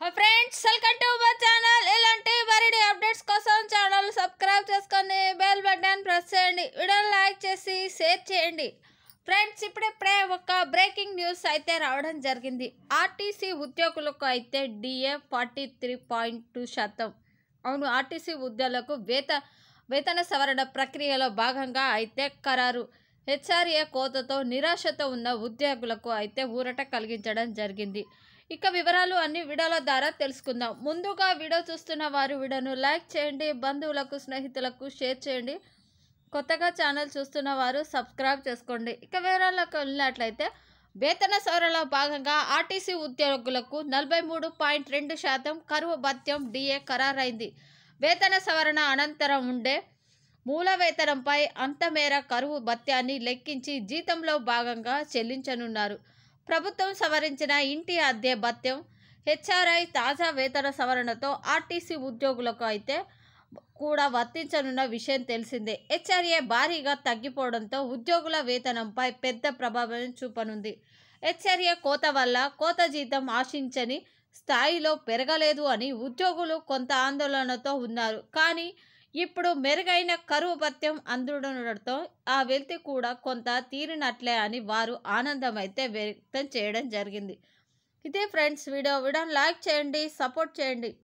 Friends welcome to my channel ఇలాంటి మరిన్ని updates కోసం ఛానల్ సబ్స్క్రైబ్ చేసుకొని బెల్ బటన్ ప్రెస్ చేయండి. వీడియోని లైక్ చేసి షేర్ చేయండి. ఫ్రెండ్స్ ఇప్పుడిప్పుడే ఒక బ్రేకింగ్ న్యూస్ అయితే రావడం జరిగింది. ఆర్టీసీ ఉద్యోగులకు అయితే DA forty three point two శాతం. అవును ఆర్టీసీ ఉద్యోగులకు వేత వేతన సవరణ ప్రక్రియలో భాగంగా అయితే ఖరారు. హెచ్ఆర్ఏ కోతతో నిరాశతో ఉన్న ఉద్యోగులకు అయితే ఊరట కలిగించడం జరిగింది. ఇక వివరాలు అన్ని వీడియోల ద్వారా తెలుసుకుందాం. ముందుగా వీడియో చూస్తున్న వారు వీడియోను లైక్ చేయండి బంధువులకు స్నేహితులకు షేర్ చేయండి. కొత్తగా ఛానల్ చూస్తున్న వారు సబ్స్క్రైబ్ చేసుకోండి. ఇక వివరాలకు వెళ్ళినట్లయితే వేతన సవరణలో భాగంగా ఆర్టీసీ ఉద్యోగులకు నలభై మూడు పాయింట్ రెండు శాతం కరువు భత్యం డిఏ ఖరారైంది. వేతన సవరణ అనంతరం ఉండే మూల వేతనంపై అంతమేర కరువు భత్యాన్ని లెక్కించి జీతంలో భాగంగా చెల్లించనున్నారు. ప్రభుత్వం సవరించిన ఇంటి అద్దె భత్యం హెచ్ఆర్ఐ తాజా వేతన సవరణతో ఆర్టీసీ ఉద్యోగులకు అయితే కూడా వర్తించనున్న విషయం తెలిసిందే. హెచ్ఆర్ఏ భారీగా తగ్గిపోవడంతో ఉద్యోగుల వేతనంపై పెద్ద ప్రభావం చూపనుంది. హెచ్ఆర్ఏ కోత వల్ల కోత జీతం ఆశించని స్థాయిలో పెరగలేదు అని ఉద్యోగులు కొంత ఆందోళనతో ఉన్నారు. కానీ ఇప్పుడు మెరుగైన కరువు భత్యం అందుడడంతో ఆ వెలితి కూడా కొంత తీరినట్లే అని వారు ఆనందం అయితే వ్యక్తం చేయడం జరిగింది. ఇదే ఫ్రెండ్స్ వీడియో. వీడియోని లైక్ చేయండి సపోర్ట్ చేయండి.